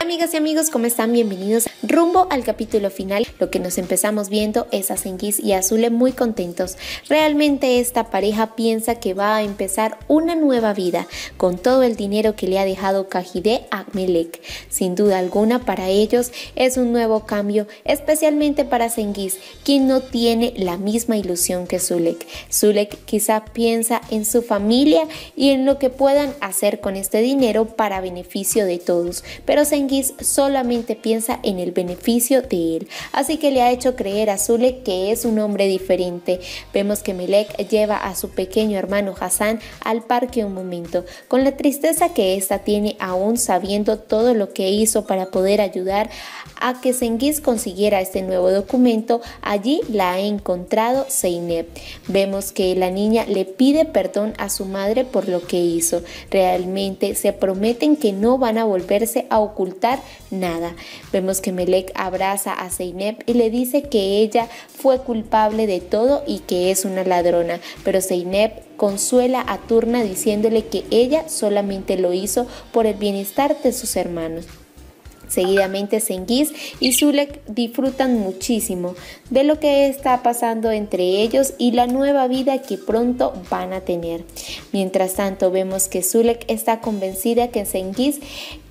amigas y amigos, ¿cómo están? Bienvenidos rumbo al capítulo final. Lo que nos empezamos viendo es a y Azule muy contentos. Realmente esta pareja piensa que va a empezar una nueva vida con todo el dinero que le ha dejado Kajide a Melek. Sin duda alguna para ellos es un nuevo cambio, especialmente para Sengiz, quien no tiene la misma ilusión que Zulek. Zulek quizá piensa en su familia y en lo que puedan hacer con este dinero para beneficio de todos, pero Sengiz solamente piensa en el beneficio de él, así que le ha hecho creer a Zule que es un hombre diferente. Vemos que Melek lleva a su pequeño hermano Hassan al parque un momento, con la tristeza que ésta tiene aún sabiendo todo lo que hizo para poder ayudar a que Sengiz consiguiera este nuevo documento, allí la ha encontrado Zeynep. Vemos que la niña le pide perdón a su madre por lo que hizo. Realmente se prometen que no van a volverse a ocultar nada. Vemos que Melek abraza a Zeynep y le dice que ella fue culpable de todo y que es una ladrona, pero Zeynep consuela a Turna diciéndole que ella solamente lo hizo por el bienestar de sus hermanos. Seguidamente Sengiz y Zulek disfrutan muchísimo de lo que está pasando entre ellos y la nueva vida que pronto van a tener. Mientras tanto vemos que Zulek está convencida que Sengiz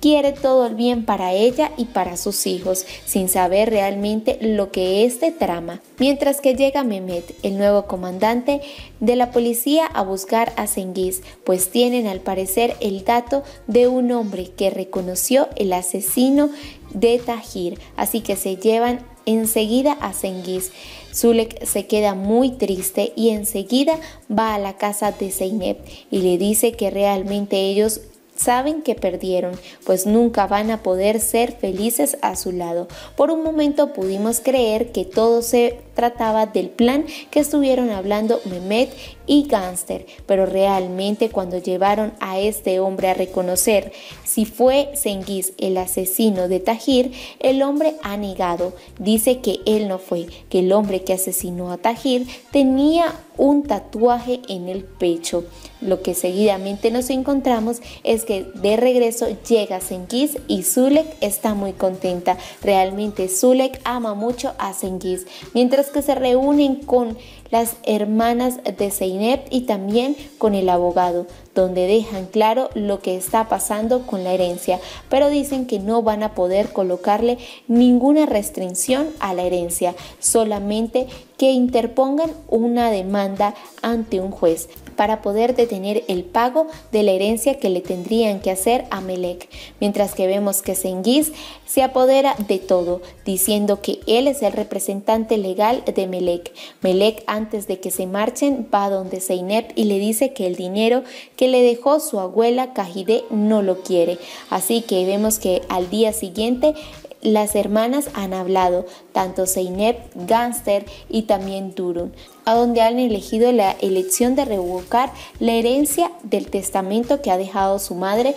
quiere todo el bien para ella y para sus hijos, sin saber realmente lo que es de trama. Mientras que llega Mehmet, el nuevo comandante de la policía, a buscar a Sengiz, pues tienen al parecer el dato de un hombre que reconoció el asesino de Tahir, así que se llevan enseguida a Sengiz. Zulek se queda muy triste y enseguida va a la casa de Zeynep y le dice que realmente ellos saben que perdieron, pues nunca van a poder ser felices a su lado. Por un momento pudimos creer que todo se trataba del plan que estuvieron hablando Mehmet y Gangster, pero realmente cuando llevaron a este hombre a reconocer si fue Sengiz el asesino de Tahir, el hombre ha negado, dice que él no fue, que el hombre que asesinó a Tahir tenía un tatuaje en el pecho. Lo que seguidamente nos encontramos es que de regreso llega Sengiz y Zulek está muy contenta. Realmente Zulek ama mucho a Sengiz, mientras que se reúnen con las hermanas de Zeynep y también con el abogado, donde dejan claro lo que está pasando con la herencia, pero dicen que no van a poder colocarle ninguna restricción a la herencia, solamente que interpongan una demanda ante un juez para poder detener el pago de la herencia que le tendrían que hacer a Melek, mientras que vemos que Sengiz se apodera de todo, diciendo que él es el representante legal de Melek. Melek antes de que se marchen va donde Zeynep y le dice que el dinero que le dejó su abuela Cajide no lo quiere, así que vemos que al día siguiente las hermanas han hablado, tanto Zeynep, Gánster y también Durun, a donde han elegido la elección de revocar la herencia del testamento que ha dejado su madre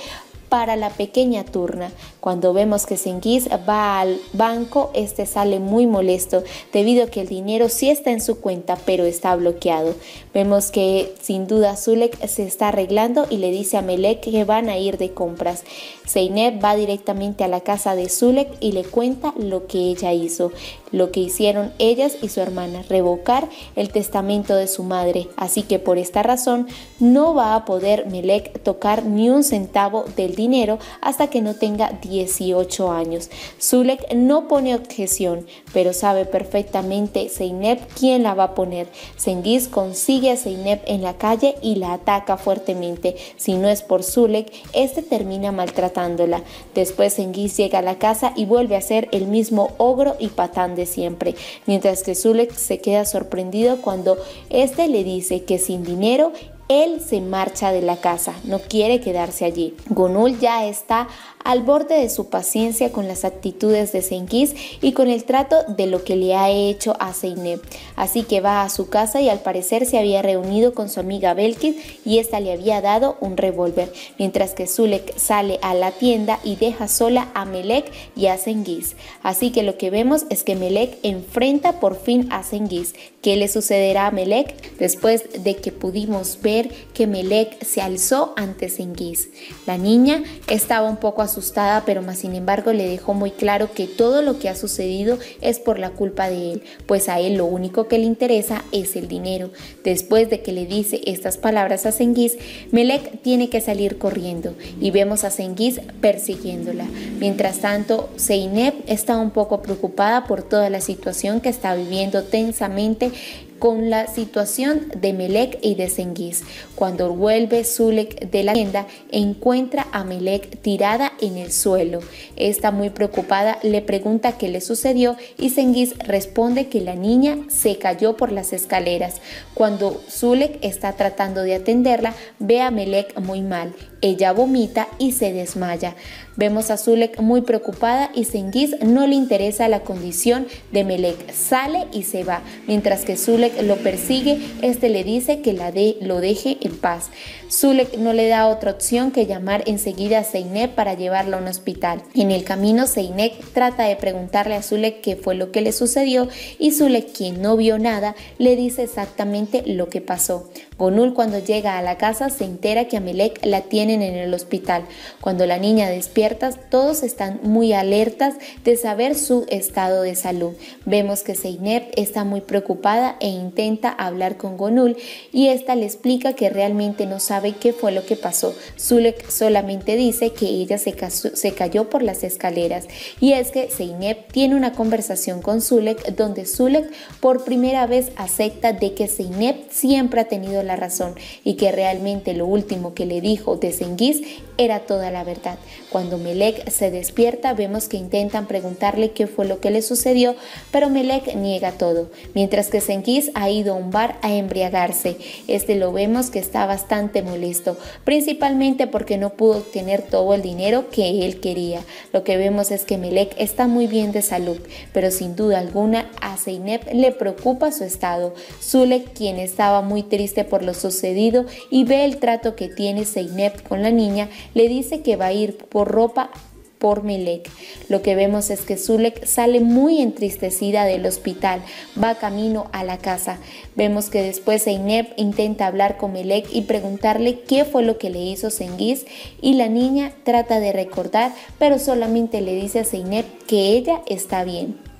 para la pequeña turna. Cuando vemos que Sengiz va al banco, este sale muy molesto debido a que el dinero sí está en su cuenta, pero está bloqueado. Vemos que sin duda Zulek se está arreglando y le dice a Melek que van a ir de compras. Zeynep va directamente a la casa de Zulek y le cuenta lo que ella hizo, lo que hicieron ellas y su hermana, revocar el testamento de su madre. Así que por esta razón no va a poder Melek tocar ni un centavo del dinero hasta que no tenga 18 años. Zulek no pone objeción, pero sabe perfectamente Zeynep quién la va a poner. Sengiz consigue a Zeynep en la calle y la ataca fuertemente. Si no es por Zulek, este termina maltratándola. Después Sengiz llega a la casa y vuelve a ser el mismo ogro y patán de siempre, mientras que Zulek se queda sorprendido cuando este le dice que sin dinero él se marcha de la casa, no quiere quedarse allí. Gunul ya está al borde de su paciencia con las actitudes de Sengiz y con el trato de lo que le ha hecho a Zeynep. Así que va a su casa y al parecer se había reunido con su amiga Belkis y esta le había dado un revólver, mientras que Zulek sale a la tienda y deja sola a Melek y a Sengiz. Así que lo que vemos es que Melek enfrenta por fin a Sengiz. ¿Qué le sucederá a Melek después de que pudimos ver que Melec se alzó ante Senguis. La niña estaba un poco asustada, pero más sin embargo le dejó muy claro que todo lo que ha sucedido es por la culpa de él, pues a él lo único que le interesa es el dinero. Después de que le dice estas palabras a Senguis, Melec tiene que salir corriendo y vemos a Senguis persiguiéndola. Mientras tanto, Zeynep está un poco preocupada por toda la situación que está viviendo tensamente con la situación de Melec y de Senguis. Cuando vuelve Zulek de la tienda, encuentra a Melec tirada en el suelo. Está muy preocupada, le pregunta qué le sucedió y Senguis responde que la niña se cayó por las escaleras. Cuando Zulek está tratando de atenderla, ve a Melec muy mal. Ella vomita y se desmaya. Vemos a Zulek muy preocupada y Senguis no le interesa la condición de Melek. Sale y se va, mientras que Zulek lo persigue, este le dice que la de, lo deje en paz. Zulek no le da otra opción que llamar enseguida a Zeynep para llevarla a un hospital. En el camino, Zeynep trata de preguntarle a Zulek qué fue lo que le sucedió y Zulek, quien no vio nada, le dice exactamente lo que pasó. Gonul cuando llega a la casa se entera que a la tienen en el hospital. Cuando la niña despierta, todos están muy alertas de saber su estado de salud. Vemos que Zeynep está muy preocupada e intenta hablar con Gonul y esta le explica que realmente no sabe qué fue lo que pasó. Zulek solamente dice que ella se, se cayó por las escaleras y es que Zeynep tiene una conversación con Zulek donde Zulek por primera vez acepta de que Zeynep siempre ha tenido la razón y que realmente lo último que le dijo de Senguis era toda la verdad. Cuando Melek se despierta vemos que intentan preguntarle qué fue lo que le sucedió, pero Melek niega todo, mientras que Senguis ha ido a un bar a embriagarse. Este lo vemos que está bastante molesto, principalmente porque no pudo obtener todo el dinero que él quería. Lo que vemos es que Melek está muy bien de salud, pero sin duda alguna a Zeynep le preocupa su estado. Zulek, quien estaba muy triste por lo sucedido y ve el trato que tiene Zeynep con la niña, le dice que va a ir por ropa por Melek. Lo que vemos es que Zulek sale muy entristecida del hospital, va camino a la casa. Vemos que después Zeynep intenta hablar con Melek y preguntarle qué fue lo que le hizo Senguis y la niña trata de recordar, pero solamente le dice a Zeynep que ella está bien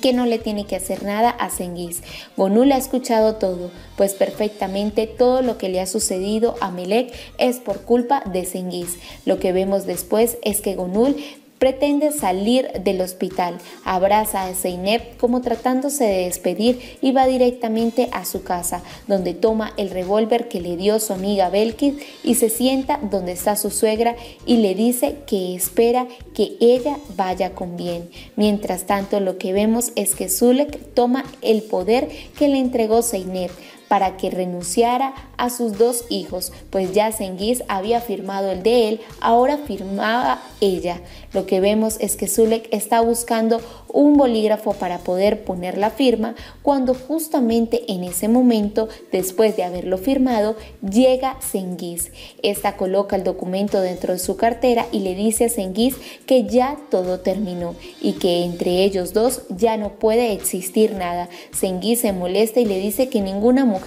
que no le tiene que hacer nada a Senguis. Gonul ha escuchado todo, pues perfectamente todo lo que le ha sucedido a Melek es por culpa de Senguis. Lo que vemos después es que Gonul Pretende salir del hospital, abraza a Zeynep como tratándose de despedir y va directamente a su casa, donde toma el revólver que le dio su amiga Belkis y se sienta donde está su suegra y le dice que espera que ella vaya con bien. Mientras tanto, lo que vemos es que Zulek toma el poder que le entregó Zeynep para que renunciara a sus dos hijos, pues ya Senguis había firmado el de él, ahora firmaba ella. Lo que vemos es que Zulek está buscando un bolígrafo para poder poner la firma cuando justamente en ese momento, después de haberlo firmado, llega Senguis. Esta coloca el documento dentro de su cartera y le dice a Senguis que ya todo terminó y que entre ellos dos ya no puede existir nada. Senguis se molesta y le dice que ninguna mujer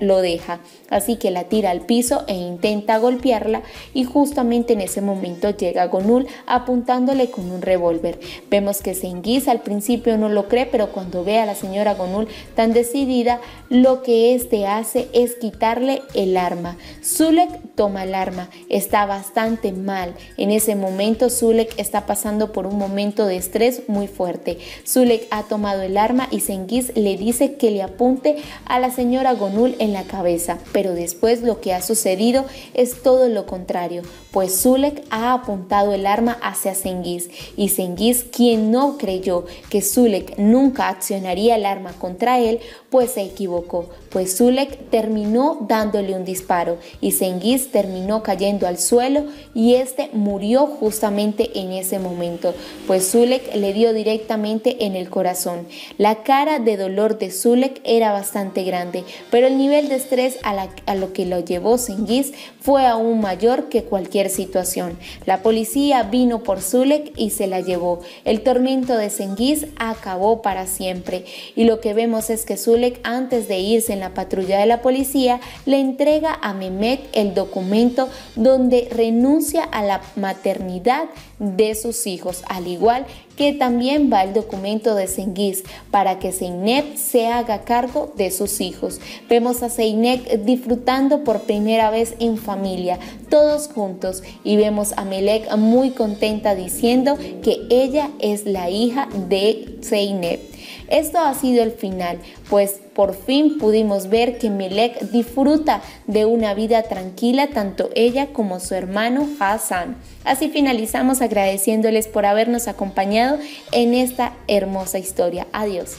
lo deja, así que la tira al piso e intenta golpearla y justamente en ese momento llega Gonul apuntándole con un revólver. Vemos que Senguis al principio no lo cree, pero cuando ve a la señora Gonul tan decidida, lo que éste hace es quitarle el arma. Zulek toma el arma, está bastante mal. En ese momento Zulek está pasando por un momento de estrés muy fuerte. Zulek ha tomado el arma y Senguis le dice que le apunte a la señora En la cabeza, pero después lo que ha sucedido es todo lo contrario, pues Zulek ha apuntado el arma hacia Senguis y Senguis, quien no creyó que Zulek nunca accionaría el arma contra él, pues se equivocó, pues Zulek terminó dándole un disparo y Senguis terminó cayendo al suelo y este murió justamente en ese momento, pues Zulek le dio directamente en el corazón. La cara de dolor de Zulek era bastante grande, pero el nivel de estrés a, lo que lo llevó Sengiz fue aún mayor que cualquier situación. La policía vino por Zulek y se la llevó. El tormento de Sengiz acabó para siempre y lo que vemos es que Zulek antes de irse en la patrulla de la policía le entrega a Mehmet el documento donde renuncia a la maternidad de sus hijos, al igual que también va el documento de Sengiz para que Zeynep se haga cargo de sus hijos. Vemos a Zeynep disfrutando por primera vez en familia, todos juntos, y vemos a Melek muy contenta diciendo que ella es la hija de Zeynep. Esto ha sido el final, pues por fin pudimos ver que Melek disfruta de una vida tranquila, tanto ella como su hermano Hassan. Así finalizamos agradeciéndoles por habernos acompañado en esta hermosa historia. Adiós.